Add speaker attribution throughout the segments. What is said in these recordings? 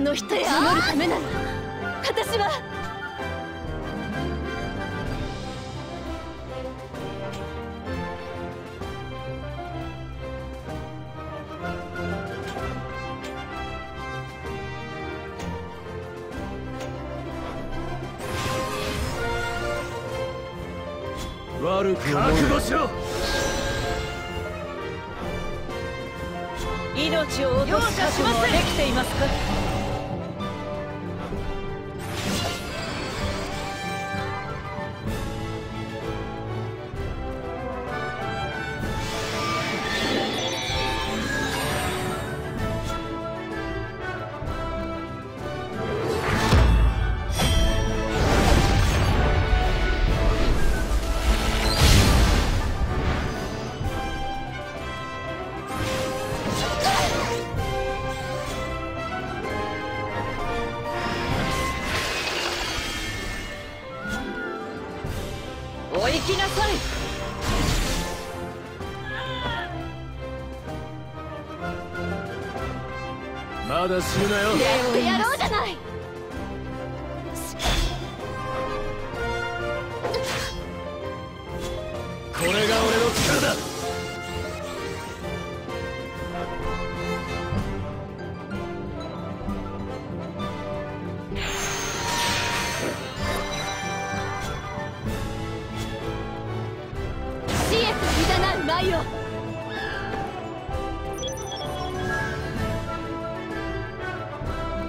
Speaker 1: あの人を守るためなら。私は。
Speaker 2: 悪く覚悟しろ。
Speaker 3: 命を落とす覚悟はできていますか？行きなさい。
Speaker 2: まだ死ぬなよ。
Speaker 1: やってやろうじゃない誘う舞を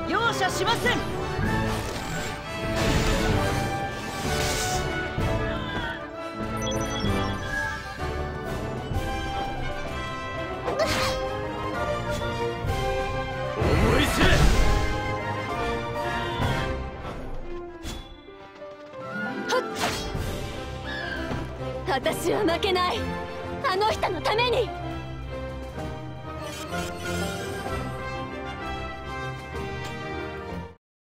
Speaker 3: 容赦しません。
Speaker 1: 私は負けないあの人のために。